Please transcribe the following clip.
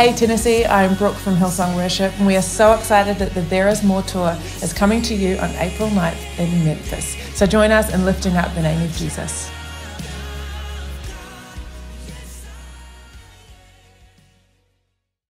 Hey Tennessee, I'm Brooke from Hillsong Worship, and we are so excited that the There Is More tour is coming to you on April 9th in Memphis. So join us in lifting up the name of Jesus.